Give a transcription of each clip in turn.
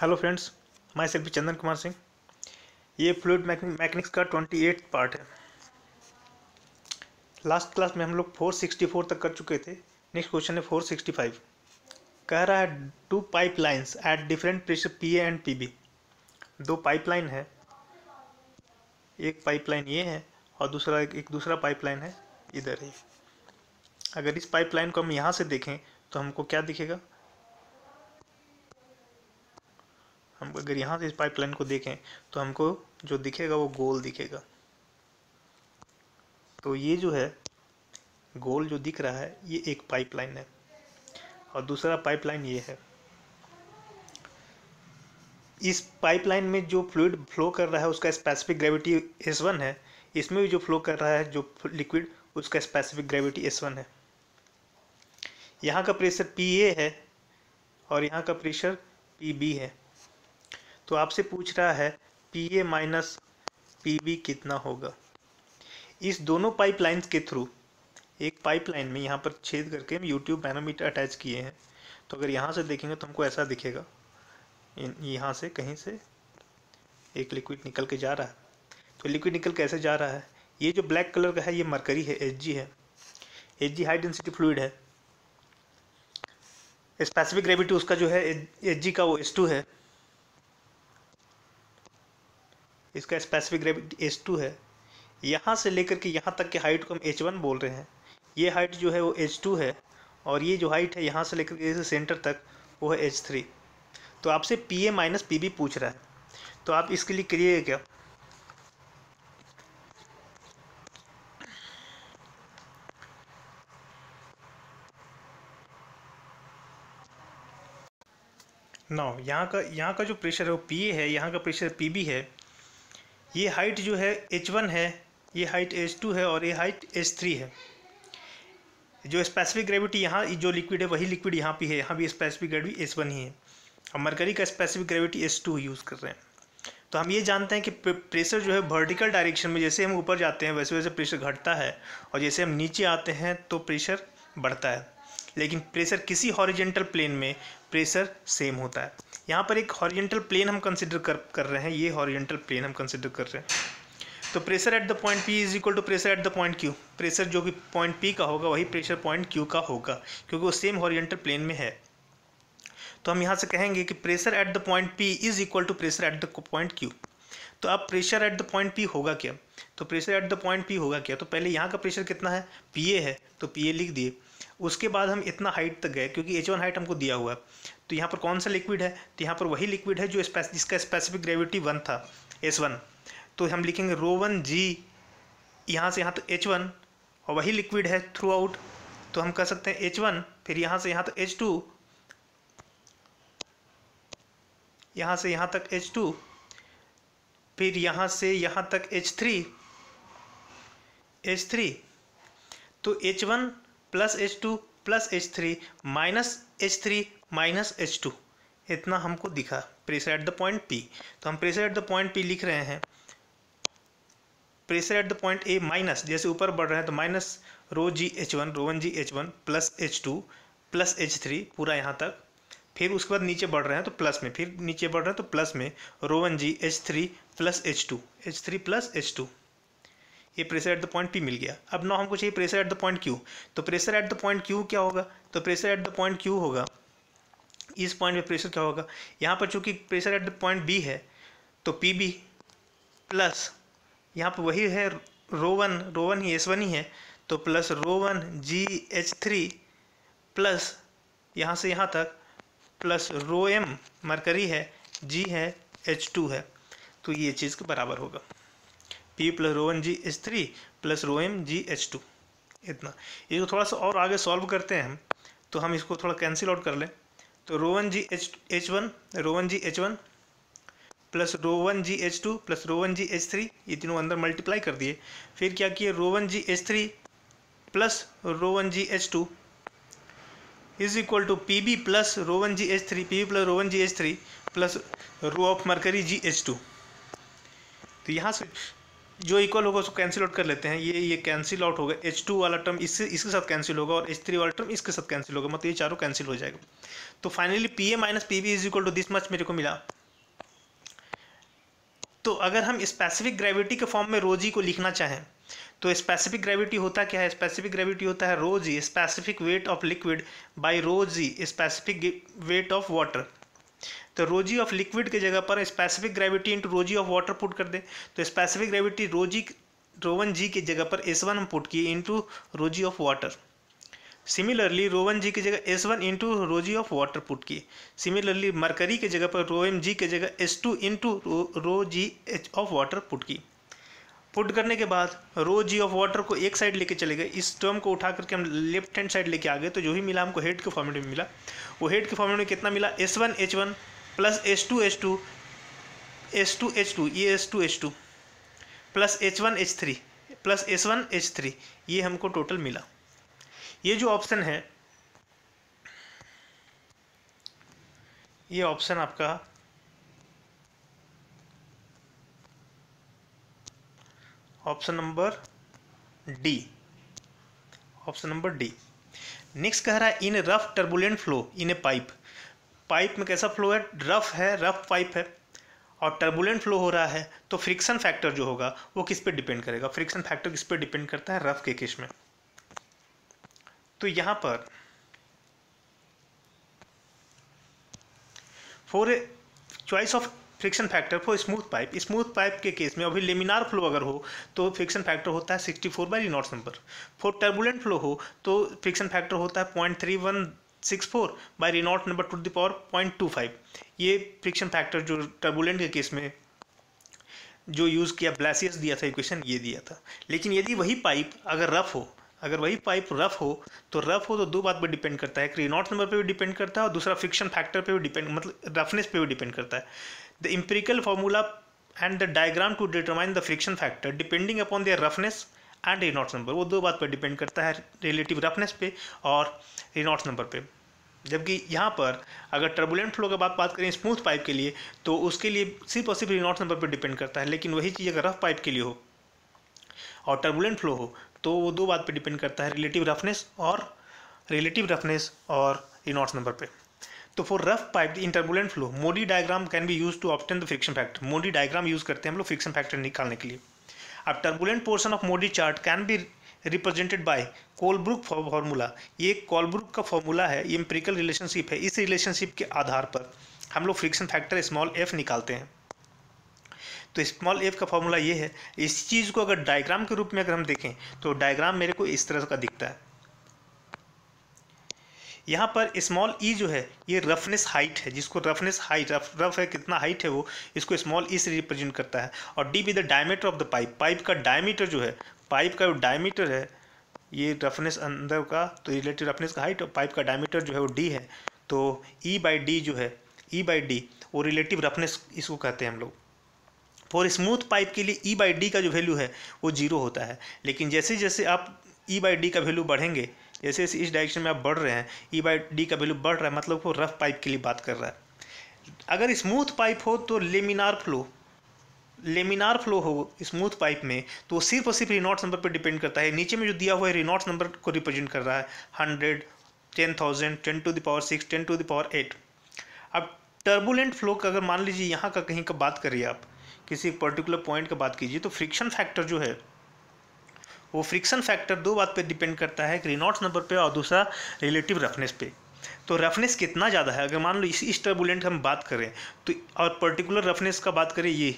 Hello friends मैं selfie Chandan Kumar Singh. ये fluid mechanics का ट्वेंटी एट पार्ट है। लास्ट क्लास में हम लोग फोर सिक्सटी फोर तक कर चुके थे। नेक्स्ट क्वेश्चन है फोर सिक्सटी फाइव कह रहा है two pipe lines at different pressure P A and P B दो पाइपलाइन है। एक पाइपलाइन ये है और दूसरा एक, एक दूसरा पाइपलाइन है इधर है। अगर इस पाइपलाइन को हम यहाँ से देखें तो हमको क्या दिखेगा? हम अगर यहाँ से इस पाइपलाइन को देखें तो हमको जो दिखेगा वो गोल दिखेगा। तो ये जो है, गोल जो दिख रहा है, ये एक पाइपलाइन है। और दूसरा पाइपलाइन ये है। इस पाइपलाइन में जो फ्लूड फ्लो कर रहा है, उसका स्पेसिफिक ग्रेविटी एस वन है। इसमें भी जो फ्लो कर रहा है, जो लिक्विड उसका स्पेसिफिक ग्रेविटी एस वन है। यहाँ का प्रेशर पी ए है और यहाँ का प्रेशर पी बी है। तो आपसे पूछ रहा है P A minus P B कितना होगा? इस दोनों पाइपलाइंस के थ्रू एक पाइपलाइन में यहाँ पर छेद करके हम यूट्यूब मैनोमीटर अटैच किए हैं। तो अगर यहाँ से देखेंगे तो हमको ऐसा दिखेगा। यहाँ से कहीं से एक लिक्विड निकल के जा रहा है। तो लिक्विड निकल कैसे जा रहा है? ये जो ब्लैक कलर का है, ये मरकरी है एच है। एच हाई डेंसिटी फ्लूड है। स्पेसिफिक ग्रेविटी उसका जो है एच का वो एस है। इसका स्पेसिफिक ग्रेविटी एच टू है। यहाँ से लेकर के यहाँ तक के हाइट को हम एच वन बोल रहे हैं। ये हाइट जो है वो एच टू है और ये जो हाइट है यहाँ से लेकर के सेंटर तक वो है एच थ्री तो आपसे P A minus P B पूछ रहा है। तो आप इसके लिए करिए क्या? नौ यहाँ का यहाँ का जो प्रेशर है वो पी ए है, यहाँ का प्रेशर पी बी है। ये हाइट जो है एच वन है, ये हाइट एच टू है और ये हाइट एच थ्री है। जो स्पेसिफिक ग्रेविटी यहाँ, जो लिक्विड है, वही लिक्विड यहाँ भी है। यहाँ भी स्पेसिफिक ग्रेविटी एच वन ही है। और मरकरी का specific gravity H two use कर रहे हैं। तो हम ये जानते हैं कि प्रेशर जो है वर्टिकल डायरेक्शन में, जैसे हम ऊपर जाते हैं वैसे वैसे प्रेशर घटता है। और जैसे हम नीचे आते हैं तो प्रेशर बढ़ता है। लेकिन प्रेशर किसी हॉरिजेंटल प्लेन में प्रेशर सेम होता है। यहाँ पर एक हॉरिजेंटल प्लेन हम कंसिडर कर कर रहे हैं, ये हॉरिजेंटल प्लेन हम कंसिडर कर रहे हैं। तो pressure at the point P is equal to pressure at the point Q pressure जो कि पॉइंट पी का होगा, वही प्रेशर पॉइंट क्यू का होगा, क्योंकि वो सेम हॉरिजेंटल प्लेन में है। तो हम यहाँ से कहेंगे कि pressure at the point P is equal to pressure at the point Q तो अब pressure at the point P होगा क्या? तो pressure at the point P होगा क्या? तो पहले यहाँ का प्रेशर कितना है? पी ए है तो पी ए लिख दिए। उसके बाद हम इतना हाइट तक गए, क्योंकि एच वन हाइट हमको दिया हुआ है। तो यहाँ पर कौन सा लिक्विड है? तो यहाँ पर वही लिक्विड है जो जिसका स्पेसिफिक ग्रेविटी वन था एस वन तो हम लिखेंगे रो वन जी यहाँ से यहाँ तक एच वन और वही लिक्विड है थ्रू आउट तो हम कह सकते हैं एच वन फिर यहाँ से यहाँ तक एच टू यहाँ से यहाँ तक एच टू फिर यहाँ से यहाँ तक एच थ्री एच थ्री तो H one plus H two plus H three minus H three minus H two इतना हमको दिखा। Pressure at the point P तो हम pressure at the point P लिख रहे हैं। Pressure at the point A minus, जैसे ऊपर बढ़ रहे हैं तो minus rho G H one rho one G H one plus H two plus H three पूरा यहाँ तक। फिर उसके बाद नीचे बढ़ रहे हैं तो प्लस में। फिर नीचे बढ़ रहे हैं तो प्लस में। Rho one G H three plus H two H three plus H two ये pressure at the point P मिल गया। अब ना हमको चाहिए pressure at the point Q तो pressure at the point Q क्या होगा? तो pressure at the point Q होगा। इस पॉइंट पे प्रेशर क्या होगा? यहाँ पर चूँकि pressure at the point B है तो पी बी प्लस यहाँ पर वही है रो वन रो वन ही एस वन ही है। तो plus rho one G H three plus यहाँ से यहाँ तक प्लस रो एम मरकरी है जी है एच टू है। तो ये चीज़ के बराबर होगा। P plus rho one G H three plus rho M G H two इतना इसको थोड़ा सा और आगे सॉल्व करते हैं हम तो हम इसको थोड़ा कैंसिल आउट कर लें तो rho one G H H one rho one G H one plus rho one G H two plus rho one G H three ये तीनों अंदर मल्टीप्लाई कर दिए फिर क्या किए rho one G H three plus rho one G H two is equal to P B plus rho one G H three P B plus rho one G H three plus rho of mercury G H two तो यहाँ से जो equal होगा उसको cancel out कर लेते हैं। ये ये कैंसिल आउट होगा। एच टू वाला टर्म इससे, इसके साथ कैंसिल होगा और एच थ्री वाला टर्म इसके साथ कैंसिल होगा। मतलब ये चारों कैंसिल हो जाएगा। तो finally P A minus P B is equal to this much मेरे को मिला। तो अगर हम स्पेसिफिक ग्रेविटी के फॉर्म में रोजी को लिखना चाहें तो स्पेसिफिक ग्रेविटी होता क्या है? स्पेसिफिक ग्रेविटी होता है rho G specific weight of liquid by rho G specific weight of water तो रोजी ऑफ़ लिक्विड के जगह पर specific gravity into rho G of water put कर दे। तो specific gravity rho G, rho one G की जगह पर एस वन हम पुट किए into rho G of water similarly rho one G की जगह S one into rho G of water put किए। सिमिलरली मरकरी के जगह पर रो एम जी की जगह S two into rho G H of water put की put करने के बाद रो जी ऑफ़ वाटर को एक साइड लेके चले गए। इस टर्म को उठा करके हम लेफ़्ट हैंड साइड लेके आ गए। तो जो भी मिला हमको हेड के फॉर्मेट में मिला। वो हेड के फॉर्मेट में कितना मिला? S one H one plus H two H two H two H two ये H two H two plus H one H three plus S one H three ये हमको टोटल मिला। ये जो ऑप्शन है, ये ऑप्शन आपका option number D option number D next कह रहा है, in rough turbulent flow in a pipe pipe में कैसा फ्लो है? रफ है, रफ पाइप है। और टर्बुलेंट फ्लो हो रहा है तो फ्रिक्शन फैक्टर जो होगा, वो किस पे डिपेंड करेगा? फ्रिक्शन फैक्टर किस पे डिपेंड करता है? रफ के केस में। तो यहाँ पर for a choice of friction factor for smooth pipe smooth pipe के केस में अभी लेमिनार फ्लो अगर हो तो फ्रिक्शन फैक्टर होता है 64 four by Reynolds number for turbulent flow हो तो फ्रिक्शन फैक्टर होता है point three one six four by Reynold number to the power point two five ये फ्रिक्शन फैक्टर जो टर्बुलेंट के केस में जो यूज़ किया ब्लैसियस दिया था इक्वेशन ये दिया था। लेकिन यदि वही पाइप अगर रफ हो, अगर वही पाइप रफ हो तो रफ हो तो दो बात पर डिपेंड करता है। एक रिनॉट नंबर पे भी डिपेंड करता है और दूसरा फ्रिक्शन फैक्टर पे भी डिपेंड मतलब रफनेस पे भी डिपेंड करता है। The empirical formula and the diagram to determine the friction factor depending upon their roughness and Reynolds number वो दो बात पर डिपेंड करता है रिलेटिव रफनेस पे और रिनॉट्स नंबर पे। जबकि यहाँ पर अगर टर्बुलेंट फ्लो की बात बात करें स्मूथ पाइप के लिए तो उसके लिए सिर्फ़ और सिर्फ़ रिनॉट्स नंबर पर डिपेंड करता है। लेकिन वही चीज़ अगर रफ पाइप के लिए हो और टर्बुलेंट फ्लो हो तो वो दो बात पर डिपेंड करता है रिलेटिव रफनेस और रिलेटिव रफनेस और रिनॉट्स नंबर पर तो for rough pipe in turbulent flow Moody diagram can be use to obtain the friction factor Moody diagram use करते हैं हम लोग फ्रिक्शन फैक्टर निकालने के लिए। अब turbulent portion of Moody chart can be represented by Colebrook formula ये Colebrook का फॉर्मूला है, ये एम्प्रिकल रिलेशनशिप है। इस रिलेशनशिप के आधार पर हम लोग फ्रिक्शन फैक्टर स्मॉल एफ़ निकालते हैं। तो स्मॉल एफ़ का फॉर्मूला ये है। इस चीज़ को अगर डायग्राम के रूप में अगर हम देखें तो डायग्राम मेरे को इस तरह का दिखता है। यहाँ पर स्मॉल ई e जो है, ये रफनेस हाइट है, जिसको रफनेस हाइट रफ रफ है, कितना हाइट है वो, इसको स्मॉल ई e से रिप्रेजेंट करता है। और D be the diameter of the pipe pipe का डायमीटर जो है पाइप का जो डायमीटर है, ये रफनेस अंदर का तो रिलेटिव रफनेस का हाइट और पाइप का डायमीटर जो है वो डी है। तो ई बाई डी जो है ई बाई डी वो रिलेटिव रफनेस इसको कहते हैं हम लोग। फॉर स्मूथ पाइप के लिए ई बाई डी का जो वैल्यू है, वो ज़ीरो होता है। लेकिन जैसे जैसे आप ई बाई डी का वैल्यू बढ़ेंगे जैसे जैसे इस डायरेक्शन में आप बढ़ रहे हैं ई बाई डी का वैल्यू बढ़ रहा है मतलब वो रफ पाइप के लिए बात कर रहा है। अगर स्मूथ पाइप हो तो लेमिनार फ्लो लेमिनार फ्लो हो स्मूथ पाइप में तो वो सिर्फ़ और सिर्फ़ रिनॉट्स नंबर पर डिपेंड करता है। नीचे में जो दिया हुआ है रिनॉट्स नंबर को रिप्रेजेंट कर रहा है hundred ten thousand ten to the power six ten to the power eight अब टर्बुलेंट फ्लो का अगर मान लीजिए यहाँ का कहीं का बात करिए आप, किसी पर्टिकुलर पॉइंट का बात कीजिए तो फ्रिक्शन फैक्टर जो है वो फ्रिक्शन फैक्टर दो बात पे डिपेंड करता है रिनॉट्स नंबर पे और दूसरा रिलेटिव रफनेस पे। तो रफनेस कितना ज़्यादा है? अगर मान लो इस इस टर्बुलेंट हम बात करें तो और पर्टिकुलर रफनेस का बात करें ये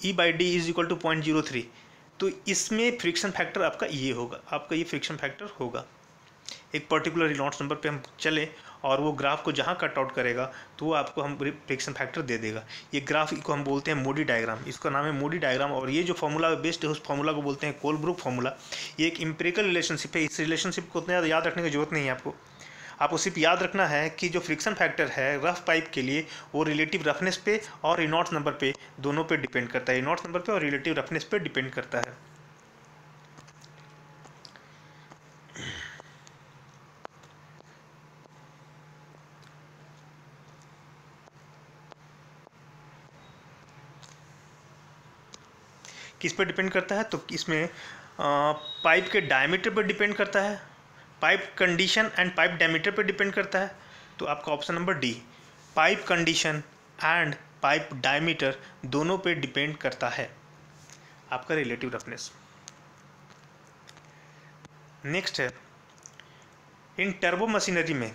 E by D is equal to point zero three तो इसमें फ्रिक्शन फैक्टर आपका ये होगा, आपका ये फ्रिक्शन फैक्टर होगा। एक पर्टिकुलर रिनॉट्स नंबर पे हम चलें और वो ग्राफ को जहाँ कट आउट करेगा तो वो आपको हम फ्रिक्शन फैक्टर दे देगा। ये ग्राफ को हम बोलते हैं मोडी डायग्राम। इसका नाम है मोडी डायग्राम और ये जो फॉर्मूला बेस्ड है, उस फॉर्मूला को बोलते हैं कोलब्रुक फॉर्मूला। ये एक इम्पेरिकल रिलेशनशिप है। इस रिलेशनशिप को उतना याद रखने की ज़रूरत नहीं है आपको। आपको सिर्फ़ याद रखना है कि जो फ्रिक्शन फैक्टर है रफ पाइप के लिए, वो रिलेटिव रफनेस पे और रिनॉट्स नंबर पे, दोनों पे डिपेंड करता है। रिनॉट्स नंबर पे और रिलेटिव रफनेस पे डिपेंड करता है। किस पर डिपेंड करता है? तो इसमें पाइप के डायमीटर पर डिपेंड करता है, pipe condition and pipe diameter पर डिपेंड करता है। तो आपका option number D, pipe condition and pipe diameter दोनों पे डिपेंड करता है। आपका रिलेटिव रफनेस। नेक्स्ट है, इन टर्बो मशीनरी में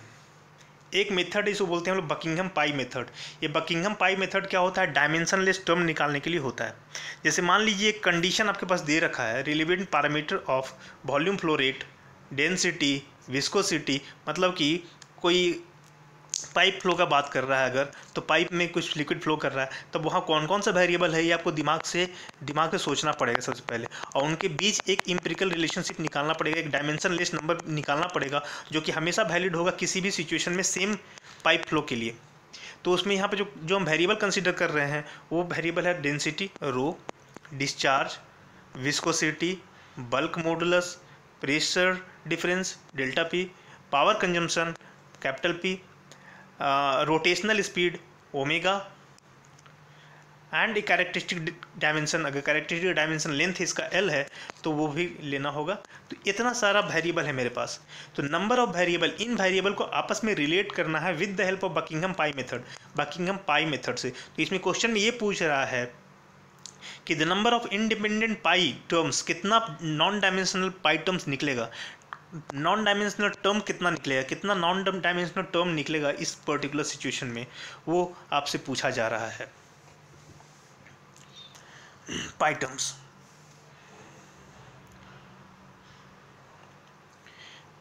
एक मेथड इसको बोलते हैं हम लोग बकिंगम पाई मेथड ये बकिंगम पाई मेथड क्या होता है? डायमेंशनलेस टर्म निकालने के लिए होता है. जैसे मान लीजिए एक कंडीशन आपके पास दे रखा है relevant parameter of volume flow rate density viscosity मतलब कि कोई पाइप फ्लो का बात कर रहा है अगर तो पाइप में कुछ लिक्विड फ्लो कर रहा है, तब वहाँ कौन कौन सा वेरिएबल है ये आपको दिमाग से दिमाग से सोचना पड़ेगा सबसे पहले। और उनके बीच एक इम्पेरिकल रिलेशनशिप निकालना पड़ेगा, एक डायमेंशन लेस नंबर निकालना पड़ेगा, जो कि हमेशा वैलिड होगा किसी भी सिचुएशन में सेम पाइप फ्लो के लिए। तो उसमें यहाँ पे जो जो हम वेरिएबल कंसिडर कर रहे हैं, वो वेरिएबल है density rho discharge viscosity bulk modulus pressure difference delta P power consumption capital P rotational speed omega and a characteristic dimension अगर कैरेक्टरिस्टिक डायमेंशन लेंथ इसका एल है तो वो भी लेना होगा। तो इतना सारा वेरिएबल है मेरे पास। तो नंबर ऑफ़ वेरिएबल इन वेरिएबल को आपस में रिलेट करना है with the help of Buckingham pi method Buckingham pi method से। तो इसमें क्वेश्चन ये पूछ रहा है कि the number of independent pi terms कितना नॉन डायमेंशनल पाई टर्म्स निकलेगा? नॉन डायमेंशनल टर्म कितना निकलेगा, कितना नॉन डायमेंशनल टर्म निकलेगा इस पर्टिकुलर सिचुएशन में, वो आपसे पूछा जा रहा है। पाई टर्म्स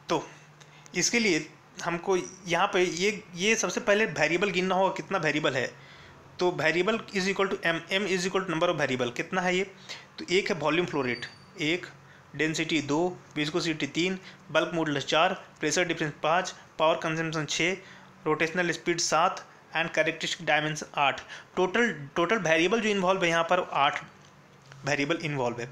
तो इसके लिए हमको यहाँ पे ये ये सबसे पहले वेरिएबल गिनना होगा, कितना वेरिएबल है। तो variable is equal to M M is equal to number of variable कितना है ये? तो एक है वॉल्यूम फ्लो रेट एक डेंसिटी दो, विस्कोसिटी तीन, बल्क मॉडुलस चार, प्रेशर डिफरेंस पाँच, पावर कंजम्पशन छः, रोटेशनल स्पीड सात एंड कैरेक्टरिस्टिक डायमेंशन आठ। टोटल टोटल वेरिएबल जो इन्वॉल्व है यहाँ पर आठ वेरिएबल इन्वॉल्व है।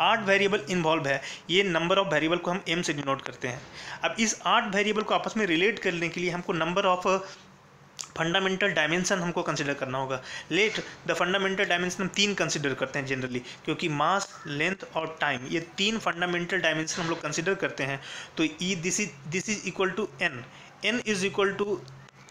आठ वेरिएबल इन्वॉल्व है। ये नंबर ऑफ़ वेरिएबल को हम एम से डिनोट करते हैं। अब इस आठ वेरिएबल को आपस में रिलेट करने के लिए हमको नंबर ऑफ़ फंडामेंटल डायमेंशन हमको कंसिडर करना होगा। लेट द फंडामेंटल डायमेंशन हम तीन कंसिडर करते हैं जनरली क्योंकि मास लेंथ और टाइम ये तीन फंडामेंटल डायमेंशन हम लोग कंसिडर करते हैं। तो ई this is this is equal to N N is equal to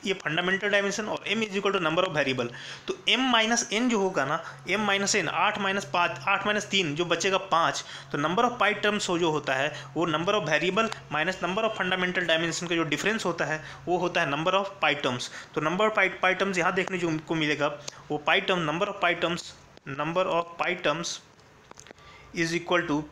ये फंडामेंटल डायमेंशन और m is equal to number of variable तो m माइनस एन जो होगा ना, m माइनस एन आठ माइनस पाँच, आठ माइनस तीन, जो बचेगा पाँच तो नंबर ऑफ़ पाई टर्म्स हो जो होता है, वो number of variable minus number of fundamental dimension का जो डिफरेंस होता है, वो होता है नंबर ऑफ़ पाई टर्म्स तो number of pi pi terms यहाँ देखने जो को मिलेगा, वो pi term number of pi terms number of pi terms is equal to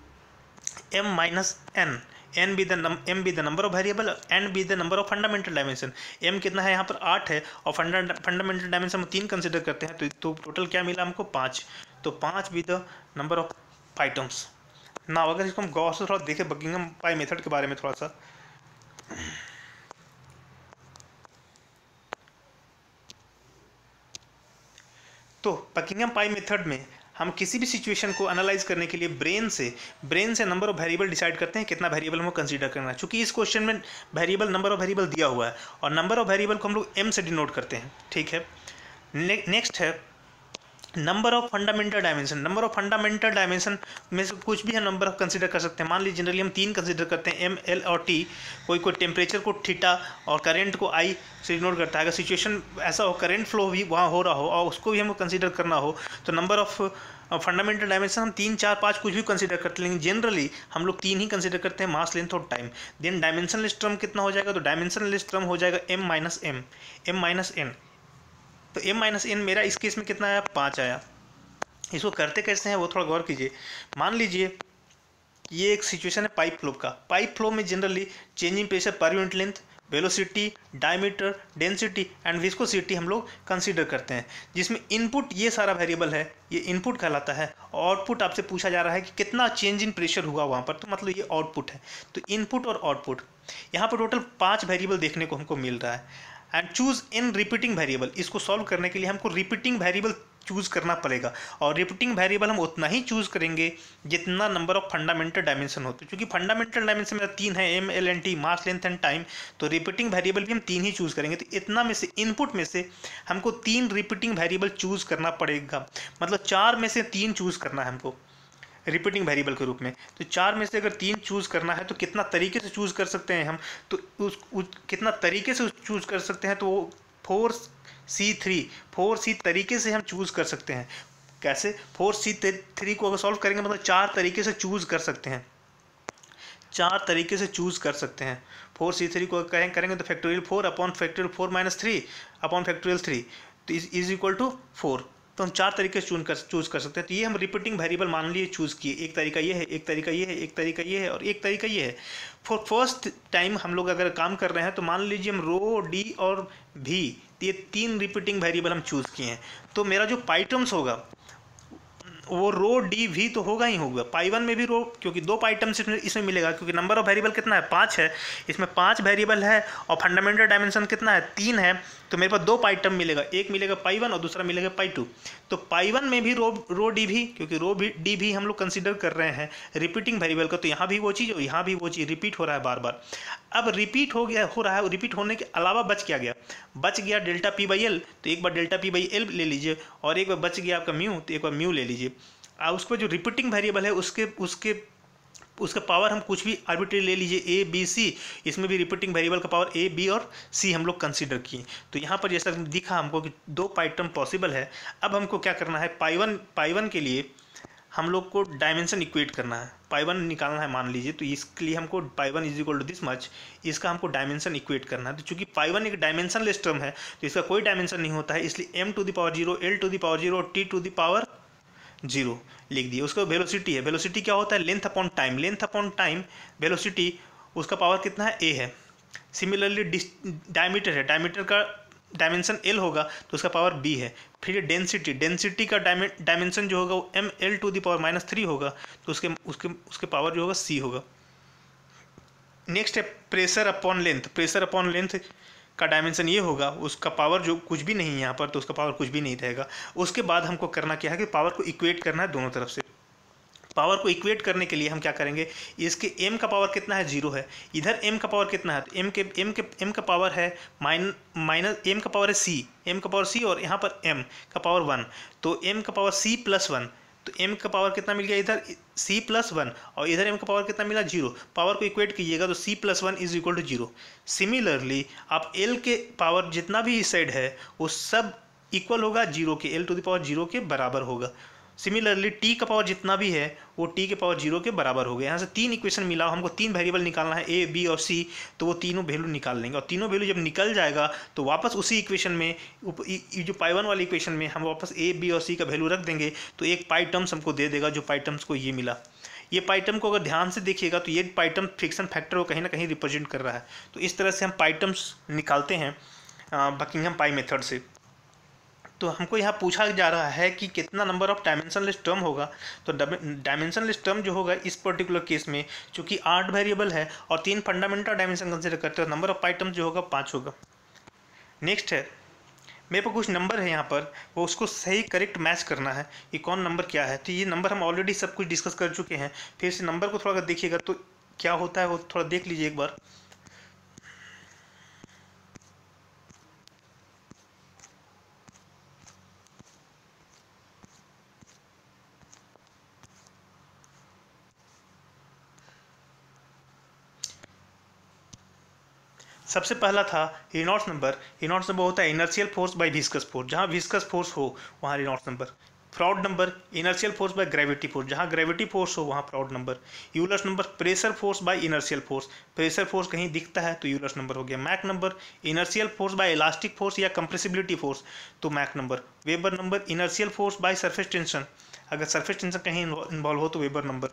M minus N N be the M be the number of variable N be the number of fundamental dimension M कितना है यहाँ पर? आठ है और fundamental dimension हम तीन consider करते हैं तो, तो टोटल क्या मिला हमको? पाँच। तो पाँच be the number of items ना अगर इसको हम गौर से थोड़ा देखें बकिंगम पाई मेथड के बारे में थोड़ा सा। तो बकिंगम पाई मेथड में हम किसी भी सिचुएशन को एनालाइज करने के लिए ब्रेन से ब्रेन से नंबर ऑफ़ वेरिएबल डिसाइड करते हैं कितना वेरिएबल हमको कंसीडर करना है। चूँकि इस क्वेश्चन में वेरिएबल नंबर ऑफ़ वेरिएबल दिया हुआ है और नंबर ऑफ़ वेरिएबल को हम लोग एम से डिनोट करते हैं। ठीक है? नेक्स्ट है number of fundamental dimension number of fundamental dimension में से कुछ भी हम नंबर ऑफ़ कंसिडर कर सकते हैं। मान लीजिए जनरली हम तीन कंसिडर करते हैं एम एल और टी कोई कोई टेम्परेचर को थीटा और करंट को आई से इग्नोर करता है। अगर सिचुएशन ऐसा हो करंट फ्लो भी वहाँ हो रहा हो और उसको भी हमको कंसिडर करना हो तो नंबर ऑफ़ फंडामेंटल डायमेंशन हम तीन, चार, पाँच कुछ भी कंसिडर करते हैं। लेकिन जनरली हम लोग तीन ही कंसिडर करते हैं मास लेंथ और टाइम देन डायमेंशन टर्म कितना हो जाएगा? तो डायमेंशन टर्म हो जाएगा M minus M M minus N तो एम माइनस एन मेरा इस केस में कितना आया? पाँच आया। इसको करते कैसे हैं? वो थोड़ा गौर कीजिए। मान लीजिए, ये एक सिचुएशन है पाइप फ्लो का। पाइप फ्लो में generally changing pressure per unit length velocity diameter density and viscosity हम लोग कंसीडर करते हैं। जिसमें इनपुट ये सारा वेरिएबल है, ये इनपुट कहलाता है। आउटपुट आपसे पूछा जा रहा है कि कितना चेंज इन प्रेशर हुआ वहाँ पर? तो मतलब ये आउटपुट है। तो इनपुट और आउटपुट यहाँ पर टोटल पाँच वेरिएबल देखने को हमको मिल रहा है। And choose in repeating variable इसको सॉल्व करने के लिए हमको रिपीटिंग वेरिएबल चूज़ करना पड़ेगा। और रिपीटिंग वेरिएबल हम उतना ही चूज़ करेंगे जितना नंबर ऑफ़ फंडामेंटल डायमेंशन होते हैं क्योंकि फंडामेंटल डायमेंशन मेरा तीन है M L and T mass length and time तो रिपीटिंग वेरिएबल भी हम तीन ही चूज़ करेंगे। तो इतना में से इनपुट में से हमको तीन रिपीटिंग वेरिएबल चूज़ करना पड़ेगा। मतलब चार में से तीन चूज़ करना है हमको। रिपीटिंग वेरिएबल के रूप में। तो चार में से अगर तीन चूज़ करना है तो कितना तरीके से चूज़ कर सकते हैं हम? तो उस, उस कितना तरीके से चूज़ कर सकते हैं तो वो four C three four C तरीके से हम चूज़ कर सकते हैं। कैसे? फोर सी थ्री को अगर सॉल्व करेंगे मतलब चार तरीके से चूज़ कर सकते हैं। चार तरीके से चूज़ कर सकते हैं। फोर सी थ्री को करें करेंगे तो factorial four upon factorial four minus three upon factorial three तो इज़ इक्वल टू फोर तो हम चार तरीके से कर चूज़ कर सकते हैं। तो ये हम रिपीटिंग वेरिएबल मान लिए चूज़ किए। एक तरीका ये है, एक तरीका ये है, एक तरीका ये है और एक तरीका ये है। फॉर फ़र्स्ट टाइम हम लोग अगर काम कर रहे हैं तो मान लीजिए हम रो डी और भी ये तीन रिपीटिंग वेरिएबल हम चूज़ किए हैं। तो मेरा जो पाइटम्स होगा, वो रो डी भी तो होगा ही होगा। पाई वन में भी रो क्योंकि दो पाइटम्स इसमें इसमें मिलेगा, क्योंकि नंबर ऑफ़ वेरिएबल कितना है? पाँच है। इसमें पाँच वेरिएबल है और फंडामेंटल डायमेंशन कितना है? तीन है। तो मेरे पास दो पाइटम मिलेगा। एक मिलेगा पाई वन और दूसरा मिलेगा पाई टू तो पाई वन में भी रो रो डी भी, क्योंकि रो भी डी भी हम लोग कंसिडर कर रहे हैं रिपीटिंग वेरिएबल का तो यहाँ भी वो चीज़ और यहाँ भी वो चीज़ रिपीट हो रहा है बार बार अब रिपीट हो गया, हो रहा है रिपीट होने के अलावा बच क्या गया? बच गया डेल्टा पी बाई एल तो एक बार डेल्टा पी बाई एल ले लीजिए, और एक बार बच गया आपका म्यू तो एक बार म्यू ले लीजिए। उसको जो रिपीटिंग वेरिएबल है, उसके उसके उसका पावर हम कुछ भी आर्बिट्री ले लीजिए ए बी सी इसमें भी रिपीटिंग वेरिएबल का पावर ए बी और सी हम लोग कंसिडर किए। तो यहाँ पर जैसा दिखा हमको कि दो पाइटर्म पॉसिबल है, अब हमको क्या करना है? पाई वन के लिए हम लोग को डायमेंशन इक्वेट करना है। पाई वन निकालना है, मान लीजिए तो इसके लिए हमको pi one is equal to this much इसका हमको डायमेंशन इक्वेट करना है। तो चूँकि पाई वन एक डायमेंशन लेस टर्म है तो इसका कोई डायमेंशन नहीं होता है, इसलिए M to the power zero L to the power zero T to the power zero लिख दिए उसका वेलोसिटी है। वेलोसिटी क्या होता है? Length upon time length upon time velocity उसका पावर कितना है? ए है। सिमिलरली डायमीटर है। डायमीटर का डायमेंशन एल होगा तो उसका पावर बी है। फिर डेंसिटी डेंसिटी का डायमेंशन जो होगा, वो M L to the power minus three होगा तो उसके उसके उसके पावर जो होगा सी होगा। नेक्स्ट है pressure upon length pressure upon length का डायमेंशन ये होगा, उसका पावर जो कुछ भी नहीं है यहाँ पर तो उसका पावर कुछ भी नहीं रहेगा। उसके बाद हमको करना क्या है कि पावर को इक्वेट करना है दोनों तरफ़ से। पावर को इक्वेट करने के लिए हम क्या करेंगे? इसके एम का पावर कितना है? ज़ीरो है। इधर एम का पावर कितना है? तो एम के एम के एम का पावर है माइन माइनस एम का पावर है सी एम का पावर सी और यहाँ पर एम का पावर वन तो एम का पावर सी प्लस वन तो एम का पावर कितना मिल गया इधर? सी प्लस वन और इधर एम का पावर कितना मिला? ज़ीरो पावर को इक्वेट कीजिएगा तो C plus one is equal to zero similarly आप एल के पावर जितना भी साइड है, वो सब इक्वल होगा ज़ीरो के। L to the power zero के बराबर होगा। सिमिलरली टी का पावर जितना भी है, वो टी के पावर ज़ीरो के बराबर हो गया। यहाँ से तीन इक्वेशन मिला, हमको तीन वेरिएबल निकालना है ए बी और सी तो वो तीनों वैल्यू निकाल लेंगे। और तीनों वैल्यू जब निकल जाएगा तो वापस उसी इक्वेशन में जो पाई वन वाली इक्वेशन में हम वापस ए बी और सी का वैल्यू रख देंगे तो एक पाई टर्म्स हमको दे देगा, जो पाई टर्म्स को ये मिला। ये पाइटम को अगर ध्यान से देखिएगा तो ये पाइटम फ्रिक्शन फैक्टर को कहीं ना कहीं रिप्रेजेंट कर रहा है। तो इस तरह से हम पाइटम्स निकालते हैं बकिंगम पाई मेथड से। तो हमको यहाँ पूछा जा रहा है कि कितना नंबर ऑफ़ डायमेंशनलेस टर्म होगा। तो डायमेंशनलेस टर्म जो होगा इस पर्टिकुलर केस में, चूँकि आठ वेरिएबल है और तीन फंडामेंटल डायमेंशन कंसिडर करते हैं नंबर ऑफ़ आइटम जो होगा, पाँच होगा। नेक्स्ट है, मेरे पास कुछ नंबर है यहाँ पर, वो उसको सही करेक्ट मैच करना है कि कौन नंबर क्या है। तो ये नंबर हम ऑलरेडी सब कुछ डिस्कस कर चुके हैं। फिर से नंबर को थोड़ा देखिएगा तो क्या होता है वो थोड़ा देख लीजिए एक बार। सबसे पहला था रिनॉट्स नंबर रिनॉट्स नंबर होता है inertial force by viscous force जहाँ विस्कस फोर्स हो, वहाँ Reynolds number Froude number inertial force by gravity force जहाँ ग्रेविटी फोर्स हो, वहाँ Froude number Euler's number pressure force by inertial force pressure force कहीं दिखता है तो यूलर्स नंबर हो गया. Mach number inertial force by elastic force या कंप्रेसिबिलिटी फोर्स तो Mach number Weber number inertial force by surface tension अगर surface tension कहीं इन्वॉल्व हो तो वेबर नंबर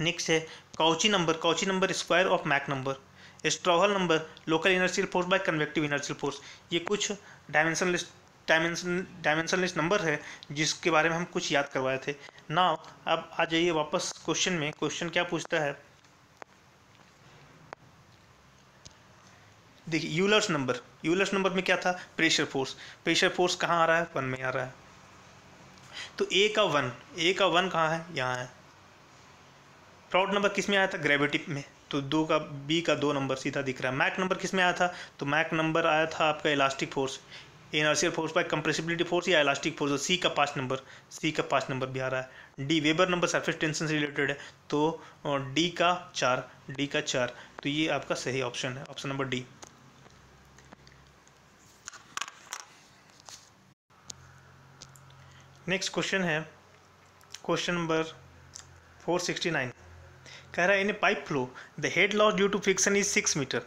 नेक्स्ट है Cauchy number Cauchy number square of Mach number Strouhal number, local inertial force by convective inertial force. ये कुछ dimensionless dimension dimensionless number है, जिसके बारे में हम कुछ याद करवाए थे। ना अब आ जाइए वापस क्वेश्चन में। क्वेश्चन क्या पूछता है? देखिए यूलर्स नंबर यूलर्स नंबर में क्या था? प्रेशर फोर्स प्रेशर फोर्स कहाँ आ रहा है? वन में आ रहा है। तो ए का वन ए का वन कहाँ है? यहाँ है। प्राउड नंबर किसमें आया था? ग्रेविटी में। तो दो का बी का दो नंबर सीधा दिख रहा है। मैक नंबर किसमें आया था? तो मैक नंबर आया था आपका elastic force inertial force by compressibility force या इलास्टिक फोर्स सी का पाँच नंबर सी का पाँच नंबर भी आ रहा है। D Weber number surface tension से रिलेटेड है। तो डी का चार डी का चार। तो ये आपका सही ऑप्शन है। Option number D next question है। क्वेश्चन नंबर 469 कह रहा है in pipe flow the head loss due to friction is six metre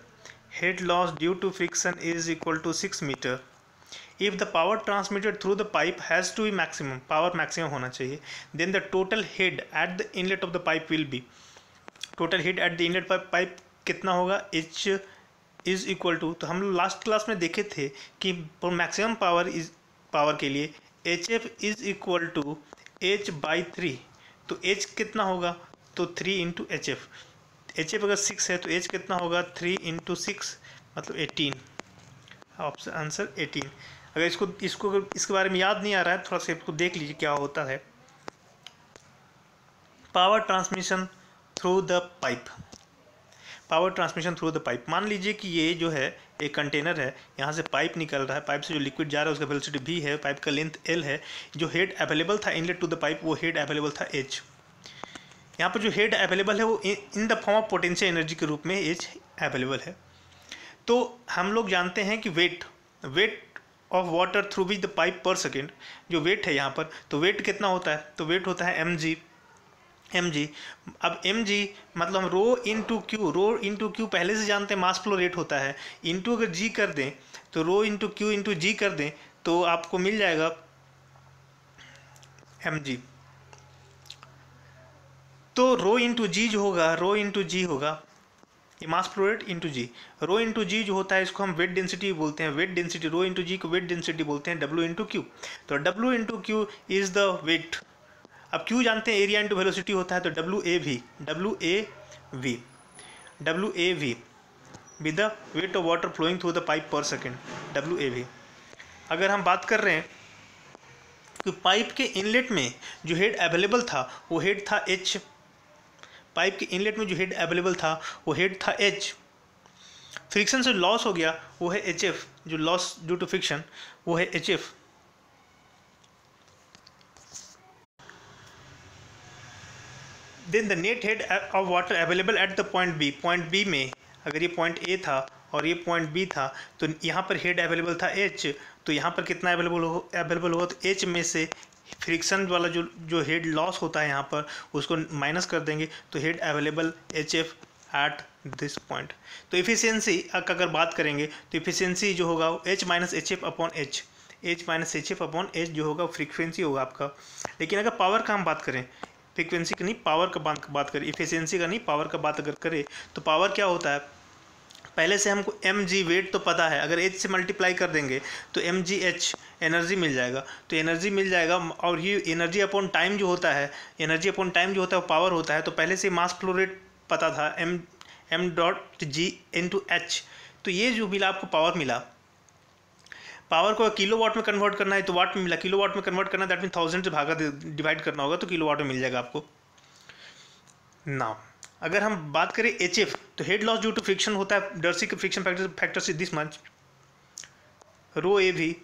head loss due to friction is equal to six metre if the power transmitted through the pipe has to be maximum power maximum होना चाहिए then the total head at the inlet of the pipe will be total head at the inlet pipe कितना होगा? H is equal to तो हम लोग last class में देखे थे कि मैक्सिमम पावर इज़ पावर के लिए H F is equal to H by three तो एच कितना होगा? तो three into H F H F अगर सिक्स है तो एच कितना होगा? थ्री इंटू सिक्स मतलब एटीन ऑप्शन आंसर एटीन अगर इसको इसको अगर, इसके बारे में याद नहीं आ रहा है, थोड़ा सा इसको देख लीजिए क्या होता है। Power transmission through the pipe power transmission through the pipe मान लीजिए कि ये जो है, एक कंटेनर है, यहाँ से पाइप निकल रहा है। पाइप से जो लिक्विड जा रहा है, उसका वेलोसिटी भी है पाइप का लेंथ एल है। जो हेड अवेलेबल था इनलेट टू द पाइप वो हेड अवेलेबल था एच यहाँ पर जो हेड अवेलेबल है वो in the form of potential energy के रूप में एज अवेलेबल है। तो हम लोग जानते हैं कि weight weight of water through which the pipe per second जो वेट है यहाँ पर तो वेट कितना होता है? तो वेट होता है एम जी एम जी अब एम जी मतलब हम rho into Q rho into Q पहले से जानते हैं मास फ्लो रेट होता है। इंटू अगर जी कर दें तो rho into Q into G कर दें तो आपको मिल जाएगा एम जी तो रो इंटू जी जो होगा, रो इंटू जी होगा। ये mass flow rate into G rho into G जो होता है, इसको हम वेट डेंसिटी बोलते हैं। Weight density rho into G को वेट डेंसिटी बोलते हैं डब्ल्यू इंटू क्यू तो W into Q is the weight अब क्यू जानते हैं एरिया इंटू वेलोसिटी होता है तो W A V W A V W A V with the weight of water flowing through the pipe per second W A V अगर हम बात कर रहे हैं कि पाइप के इनलेट में जो हेड अवेलेबल था, वो हेड था एच पाइप के इनलेट में जो हेड अवेलेबल था, वो हेड था एच फ्रिक्शन से लॉस हो गया, वो है एच एफ़ जो लॉस ड्यू टू फ्रिक्शन वो है H F then the net head of water available at the point B point B में, अगर ये पॉइंट ए था और ये पॉइंट बी था तो यहाँ पर हेड अवेलेबल था एच तो यहाँ पर कितना अवेलेबल हो अवेलेबल होगा तो एच में से फ्रिक्शन वाला जो जो हेड लॉस होता है यहाँ पर, उसको माइनस कर देंगे तो head available H F at this point तो इफ़िशियंसी अगर बात करेंगे तो इफ़िशियंसी जो होगा वो H minus H F upon H H minus H F upon H जो होगा फ्रीक्वेंसी होगा आपका. लेकिन अगर पावर का हम बात करें फ्रिक्वेंसी का नहीं पावर का बात करें इफिशियंसी का नहीं पावर का बात अगर करें तो पावर क्या होता है? पहले से हमको एम जी वेट तो पता है, अगर एच से मल्टीप्लाई कर देंगे तो एम जी एच एनर्जी मिल जाएगा। तो एनर्जी मिल जाएगा, और ये एनर्जी अपॉन टाइम जो होता है एनर्जी अपॉन टाइम जो होता है, वो पावर होता है। तो पहले से मास फ्लो रेट पता था M M dot G into H तो ये जो मिला, आपको पावर मिला। पावर को किलो वाट में कन्वर्ट करना है तो वाट में मिला। किलो वाट में कन्वर्ट करना है दैट मीन थाउज़ेंड से भागा डिवाइड करना होगा तो किलो वाट में मिल जाएगा आपको। ना अगर हम बात करें एच एफ़ तो head loss due to friction होता है डर्सी के फ्रिक्शन फैक्टर फैक्टर से this much rho A V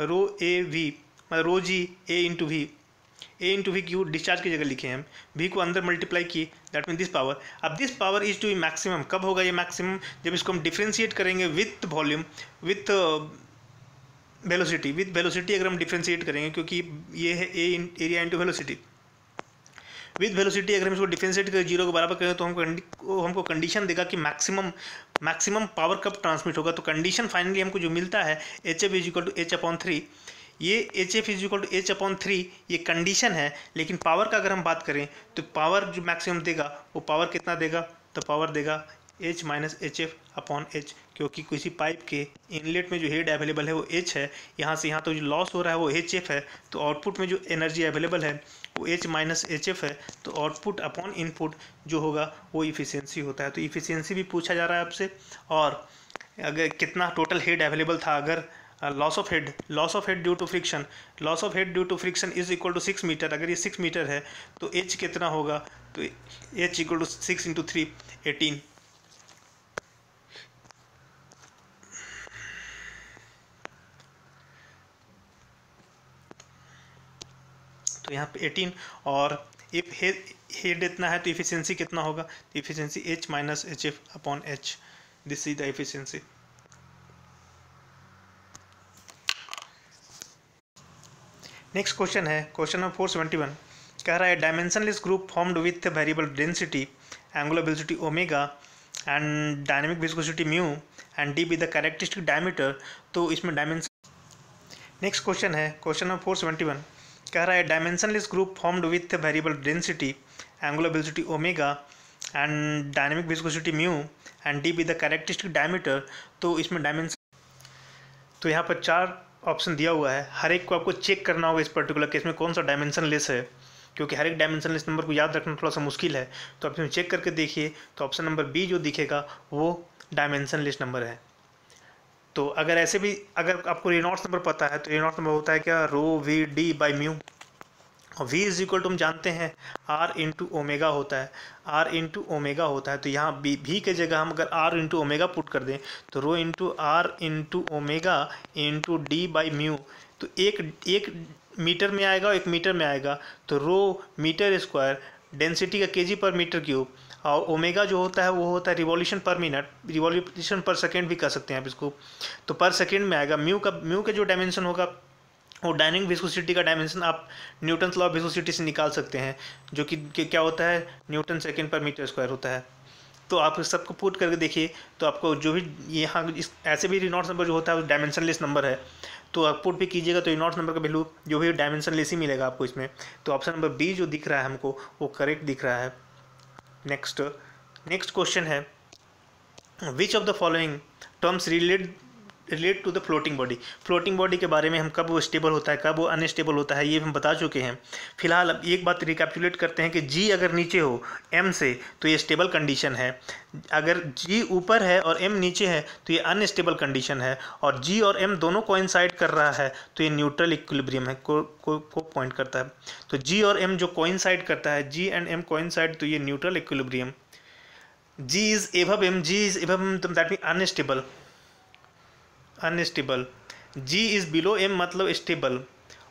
rho A V मतलब rho G A into V A into V Q? Discharge की जगह लिखे हैं हम। वी को अंदर मल्टीप्लाई किए दैट मीन दिस पावर अब this power is to maximum कब होगा ये मैक्सिमम जब इसको हम डिफ्रेंशिएट करेंगे with volume with velocity with velocity अगर हम डिफ्रेंशिएट करेंगे, क्योंकि ये है A area into velocity with velocity अगर हम इसको डिफ्रेंशिएट करें ज़ीरो के बराबर करें तो हमको हमको कंडीशन देगा कि मैक्सिमम मैक्सिमम पावर कब ट्रांसमिट होगा। तो कंडीशन फाइनली हमको जो मिलता है H F is equal to H upon three ये H F is equal to H upon three ये कंडीशन है, लेकिन पावर का अगर हम बात करें तो पावर जो मैक्सिमम देगा, वो पावर कितना देगा? तो पावर देगा H minus H F upon H क्योंकि किसी पाइप के इनलेट में जो हेड अवेलेबल है वो एच है। यहाँ से यहाँ तो जो लॉस हो रहा है वो एच एफ़ है। तो आउटपुट में जो एनर्जी अवेलेबल है, वो एच माइनस एच एफ़ है। तो आउटपुट अपॉन इनपुट जो होगा, वो इफ़िशियंसी होता है। तो इफ़िशियंसी भी पूछा जा रहा है आपसे। और अगर कितना टोटल हेड अवेलेबल था, अगर loss of head loss of head due to friction loss of head due to friction is equal to six metre अगर ये सिक्स मीटर है तो एच कितना होगा? तो H equal to six into three eighteen तो यहाँ पे 18 और इफ़ हेड इतना है तो इफिशियंसी कितना होगा? Efficiency H minus H F upon H this is the efficiency next question है question number four seventy one कह रहा है dimensionless group formed with variable density angular velocity omega and dynamic viscosity mu and D be the characteristic diameter तो इसमें dimension next question है question number four seventy one कह रहा है dimensionless group formed with variable density angular velocity omega and dynamic viscosity mu and D be the characteristic diameter तो इसमें dimension तो यहाँ पर चार ऑप्शन दिया हुआ है। हर एक को आपको चेक करना होगा इस पर्टिकुलर केस में कौन सा डायमेंशन लेस है, क्योंकि हर एक डायमेंशन लेस नंबर को याद रखना थोड़ा सा मुश्किल है। तो आप इसमें चेक करके देखिए तो ऑप्शन नंबर बी जो दिखेगा, वो डायमेंशन लेस नंबर है। तो अगर ऐसे भी, अगर आपको रेनॉट्स नंबर पता है तो रेनॉट्स नंबर होता है क्या? Rho V D by mu और वी इज़ इक्वल टू हम जानते हैं आर इंटू ओमेगा होता है। आर इंटू ओमेगा होता है तो यहाँ बी भी के जगह हम अगर आर इंटू ओमेगा पुट कर दें तो rho into R into omega into D by mu तो एक एक मीटर में आएगा और एक मीटर में आएगा। तो रो मीटर स्क्वायर डेंसिटी का केजी पर मीटर क्यूब और ओमेगा जो होता है वो होता है रिवॉल्यूशन पर मिनट रिवॉल्यूशन पर सेकेंड भी कर सकते हैं आप इसको. तो पर सेकेंड में आएगा म्यू का म्यू का जो डायमेंशन होगा और डायनिंग विस्कोसिटी का डायमेंशन आप न्यूटन लॉ विस्कोसिटी से निकाल सकते हैं जो कि, क्या होता है? न्यूटन सेकेंड पर मीटर स्क्वायर होता है. तो आप सबको पुट करके देखिए तो आपको जो भी यहाँ इस ऐसे भी रिनॉट्स नंबर जो होता है वो डायमेंशन लेस नंबर है. तो आप पुट भी कीजिएगा तो रिनॉट्स नंबर का वैल्यू जो भी डायमेंशन लेस ही मिलेगा आपको इसमें. तो ऑप्शन नंबर बी जो दिख रहा है हमको वो करेक्ट दिख रहा है. नेक्स्ट नेक्स्ट क्वेश्चन है which of the following terms relate relate to the floating body floating body के बारे में हम कब वो स्टेबल होता है कब वो अनस्टेबल होता है ये हम बता चुके हैं। फ़िलहाल अब एक बात रिकैप्चुलेट करते हैं कि जी अगर नीचे हो एम से तो ये स्टेबल कंडीशन है। अगर जी ऊपर है और एम नीचे है तो ये अनस्टेबल कंडीशन है। और जी और एम दोनों कोइंसाइड कर रहा है तो ये न्यूट्रल इक्विलिब्रियम है को को, पॉइंट करता है। तो जी और एम जो कोइंसाइड करता है जी एंड एम कोइंसाइड तो ये neutral equilibrium G is above M G is above M that mean unstable unstable G is below M मतलब स्टेबल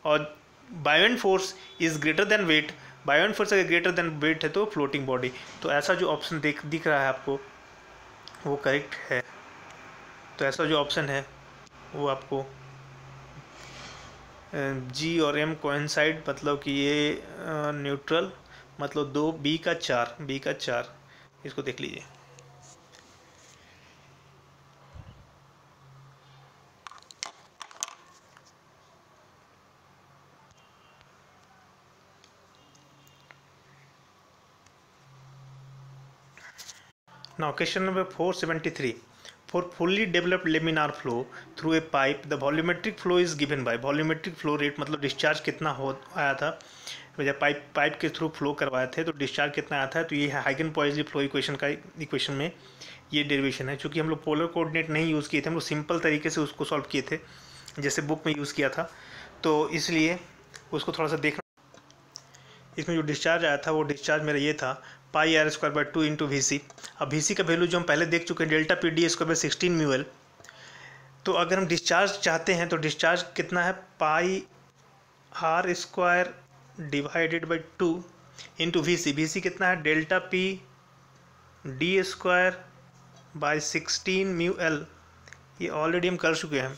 और buoyant force is greater than weight buoyant force अगर greater than weight है तो floating body तो ऐसा जो option देख, दिख रहा है आपको, वो करेक्ट है। तो ऐसा जो ऑप्शन है, वो आपको जी और एम कोइंसाइड मतलब कि ये न्यूट्रल मतलब दो बी का चार बी का चार। इसको देख लीजिए। Now question number 473. For fully developed laminar flow through a pipe, the volumetric flow is given by volumetric flow rate मतलब डिस्चार्ज कितना हो आया था? जब पाइप पाइप के थ्रू फ्लो करवाए थे तो डिस्चार्ज कितना आया था? तो ये हाइगन पॉइजली फ्लो इक्वेशन का इक्वेशन में ये डेरिवेशन है। चूँकि हम लोग पोलर कोऑर्डिनेट नहीं यूज़ किए थे हम लोग सिंपल तरीके से उसको सॉल्व किए थे जैसे बुक में यूज़ किया था। तो इसलिए उसको थोड़ा सा देखना। इसमें जो डिस्चार्ज आया था वो डिस्चार्ज मेरा ये था pi R square by two into V C अब वी सी का वैल्यू जो हम पहले देख चुके हैं delta P D square by sixteen mu L तो अगर हम डिस्चार्ज चाहते हैं तो डिस्चार्ज कितना है? Pi R square divided by two into V C V C कितना है? Delta P D square by sixteen mu L ये ऑलरेडी हम कर चुके हैं।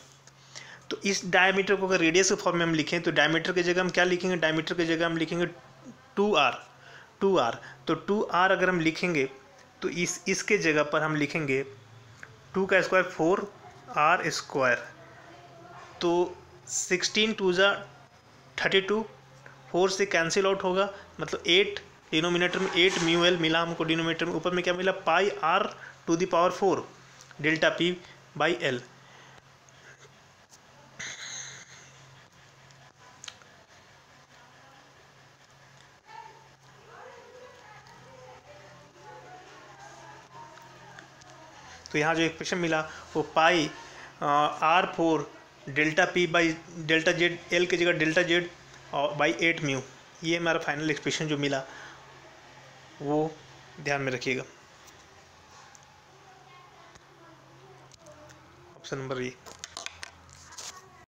तो इस डायमीटर को अगर रेडियस के फॉर्म में हम लिखें तो डायमीटर की जगह हम क्या लिखेंगे? डायमीटर की जगह हम लिखेंगे टू आर टू आर तो टू आर अगर हम लिखेंगे तो इस, इसके जगह पर हम लिखेंगे टू का स्क्वायर फोर आर स्क्वायर। तो सिक्सटीन टू ज़ा थर्टी टू, फोर से कैंसिल आउट होगा। मतलब एट डिनोमिनेटर में एट म्यू एल मिला हमको डिनोमिनेटर में। ऊपर में क्या मिला? Pi R to the power four, delta P by L. तो यहाँ जो इक्वेशन मिला, वो pi R four delta P by delta Z L की जगह डेल्टा जेड और बाई एट म्यू ये हमारा फाइनल एक्सप्रेशन जो मिला, वो ध्यान में रखिएगा। Option number A